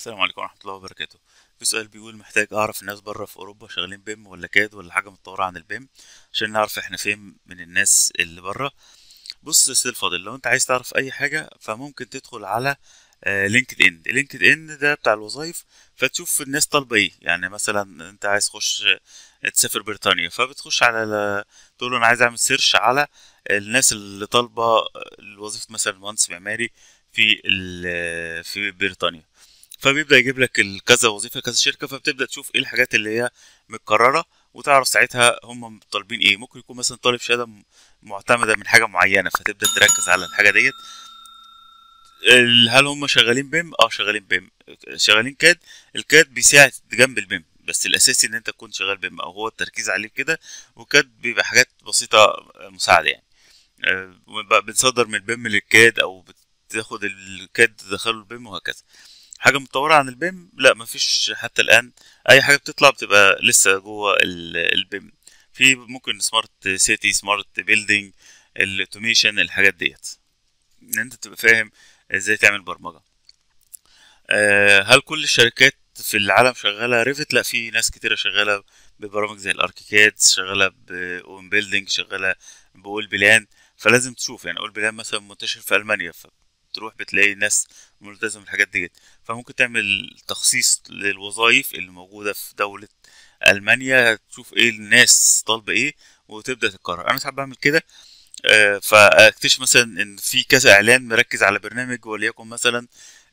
السلام عليكم ورحمة الله وبركاته. في سؤال بيقول محتاج أعرف الناس بره في أوروبا شغالين BIM ولا CAD ولا حاجة متطورة عن ال BIM عشان نعرف إحنا فين من الناس اللي بره. بص يا سيدي الفاضل لو أنت عايز تعرف أي حاجة فممكن تدخل على LinkedIn LinkedIn ده بتاع الوظايف فتشوف الناس طالبة إيه. يعني مثلا أنت عايز تخش تسافر بريطانيا فبتخش على تقول له أنا عايز أعمل search على الناس اللي طالبة الوظيفة مثلا مهندس معماري في في بريطانيا. فبيبدأ يجيب لك كذا وظيفة كذا شركة فبتبدأ تشوف إيه الحاجات اللي هي متكررة وتعرف ساعتها هم طالبين إيه. ممكن يكون مثلا طالب شهادة م- معتمدة من حاجة معينة فتبدأ تركز على الحاجة ديت. هل هم شغالين BIM؟ آه شغالين BIM. شغالين CAD. ال CAD بيساعد جنب ال BIM بس الأساسي إن أنت تكون شغال BIM أو هو التركيز عليه كده و CAD بيبقى حاجات بسيطة مساعدة يعني. آه، بنصدر من ال BIM لل CAD أو بتاخد ال CAD تدخله ال BIM وهكذا. حاجة متطورة عن ال BIM؟ لا مفيش حتى الآن. أي حاجة بتطلع بتبقى لسه جوه ال- ال BIM. في ممكن smart city smart building ال automation الحاجات ديت. إن أنت تبقى فاهم إزاي تعمل برمجة. آه، هل كل الشركات في العالم شغالة Revit لا في ناس كتيرة شغالة ببرامج زي ال ArchiCAD شغالة ب Open Building شغالة ب Allplan فلازم تشوف يعني Allplan مثلا منتشر في ألمانيا فتروح بتلاقي ناس ملتزمة بالحاجات ديت فممكن تعمل تخصيص للوظائف اللي موجودة في دولة ألمانيا تشوف إيه الناس طالبة إيه وتبدأ تقرر. أنا ساعات بعمل كده آه، فأكتشف مثلا إن في كذا إعلان مركز على برنامج وليكن مثلا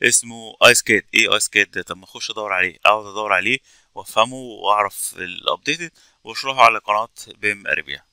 اسمه ايس كاد إيه ايس كاد ده؟ طب ما أخش أدور عليه أقعد أدور عليه وأفهمه وأعرف الابديت وأشرحه على قناة بيم اربيا